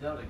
Delta